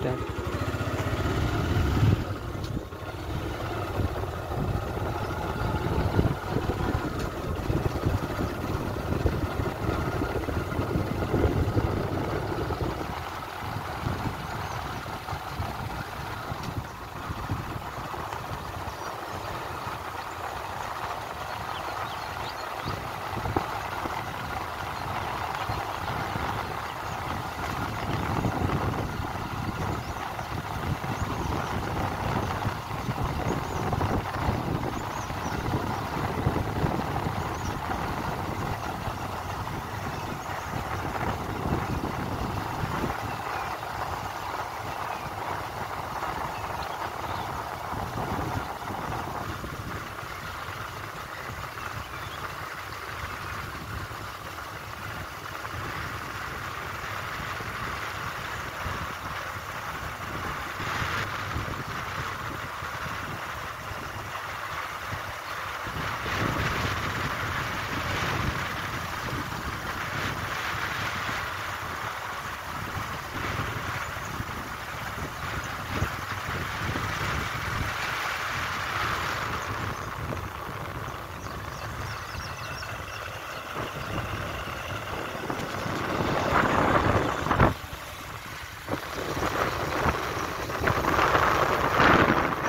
step